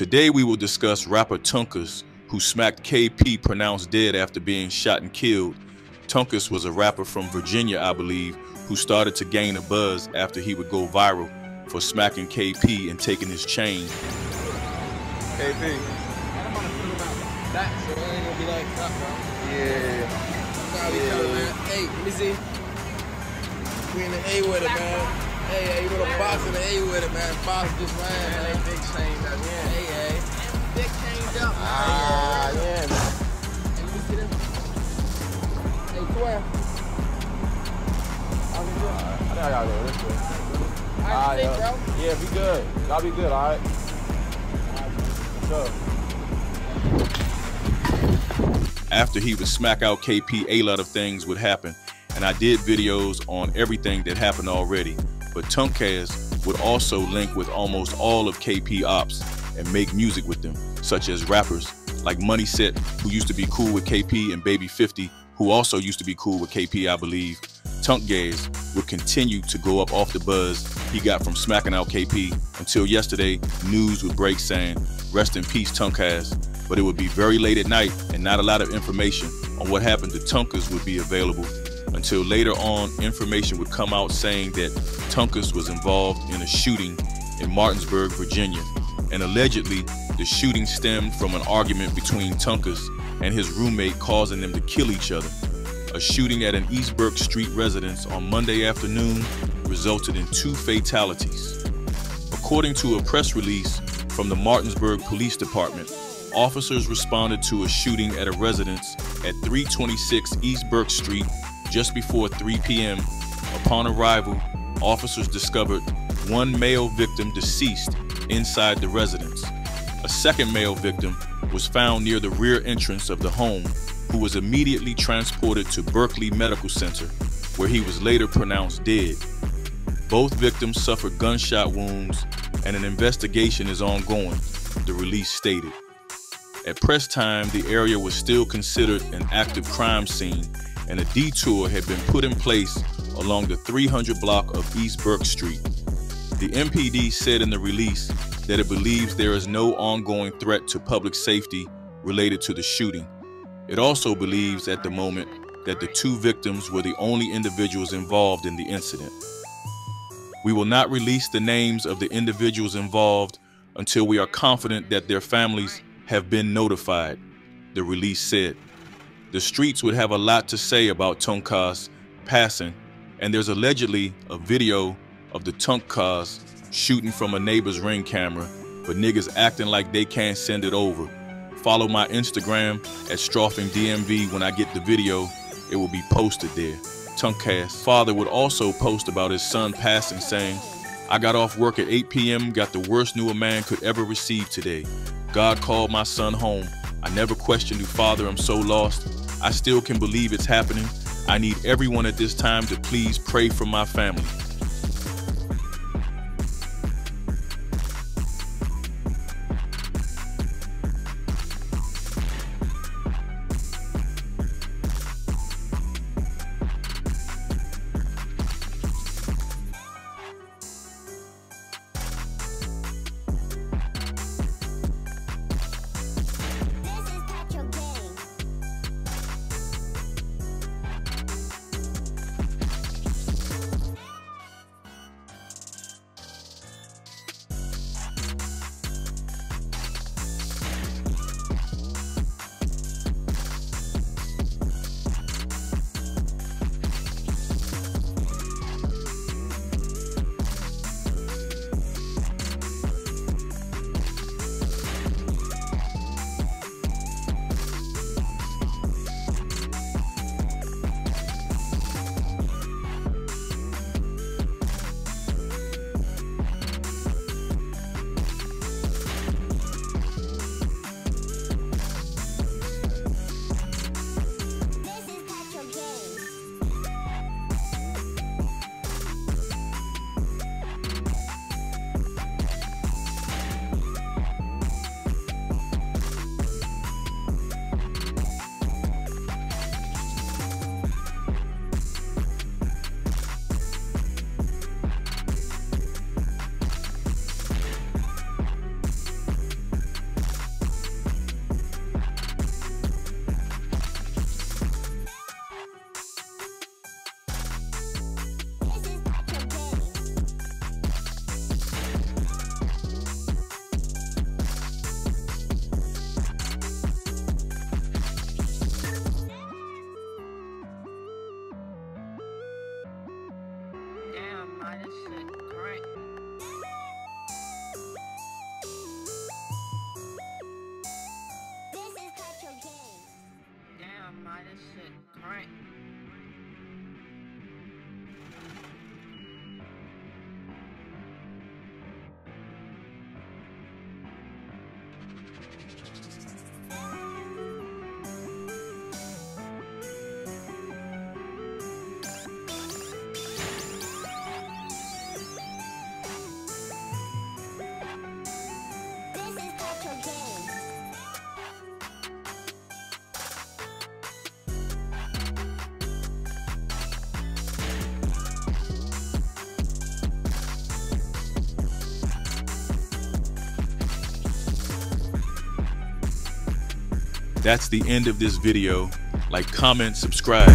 Today we will discuss rapper Tunkcas, who smacked KP pronounced dead after being shot and killed. Tunkcas was a rapper from Virginia, I believe, who started to gain a buzz after he would go viral for smacking KP and taking his chain. KP. That, so it ain't gonna be like that, bro. Yeah. Yeah. Hey, let me see. We in the A with it, man. Hey, hey, you know the box in the A with it, man. Box just ran, man. big change up, yeah. Hey, hey. Big changed up, man. Ah, yeah, man. Hey, let me see this. Hey, Twelve. How we doing? I think I gotta go this way. All Ah, right, yeah. bro. Yeah, be good. Y'all be good, all right? Sure. After he would smack out KP, a lot of things would happen, and I did videos on everything that happened already. But Tunkcas would also link with almost all of KP ops and make music with them, such as rappers like Money Set, who used to be cool with KP, and Baby 50, who also used to be cool with KP, I believe. Tunkcas would continue to go up off the buzz he got from smacking out KP until yesterday news would break saying, rest in peace Tunkcas, but it would be very late at night and not a lot of information on what happened to Tunkcas would be available until later on information would come out saying that Tunkcas was involved in a shooting in Martinsburg, Virginia, and allegedly the shooting stemmed from an argument between Tunkcas and his roommate causing them to kill each other. A shooting at an East Burke Street residence on Monday afternoon resulted in two fatalities. According to a press release from the Martinsburg Police Department, officers responded to a shooting at a residence at 326 East Burke Street just before 3 p.m. Upon arrival, officers discovered one male victim deceased inside the residence. A second male victim was found near the rear entrance of the home, who was immediately transported to Berkeley Medical Center, where he was later pronounced dead. Both victims suffered gunshot wounds, and an investigation is ongoing, the release stated. At press time, the area was still considered an active crime scene, and a detour had been put in place along the 300 block of East Burke Street. The MPD said in the release that it believes there is no ongoing threat to public safety related to the shooting. It also believes at the moment that the two victims were the only individuals involved in the incident. We will not release the names of the individuals involved until we are confident that their families have been notified, the release said. The streets would have a lot to say about Tunkcas passing, and there's allegedly a video of the Tunkcas shooting from a neighbor's ring camera, but niggas acting like they can't send it over. Follow my Instagram at StroffingDMV when I get the video. It will be posted there. Tunkcast father would also post about his son passing, saying, I got off work at 8 p.m., got the worst new a man could ever receive today. God called my son home. I never questioned you, Father. I'm so lost. I still can believe it's happening. I need everyone at this time to please pray for my family. That's the end of this video. Like, comment, subscribe.